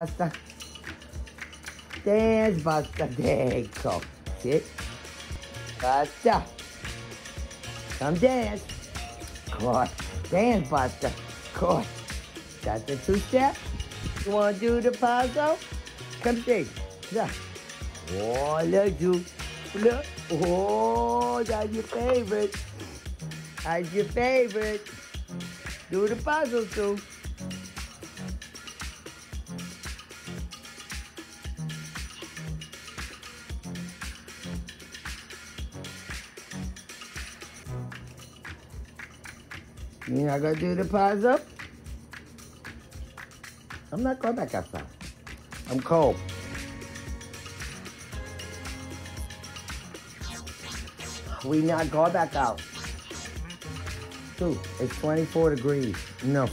Buster. Dance, go. Sit. Buster. Come dance. Good. Dance, Buster. Good. Got the two-step? You want to do the puzzle? Come see. Yeah. Oh, look, you. Look. Oh, that's your favorite. That's your favorite. Do the puzzle, too. You not gonna do the pies up? I'm not going back outside. I'm cold. We not going back out. Dude, it's 24 degrees. No.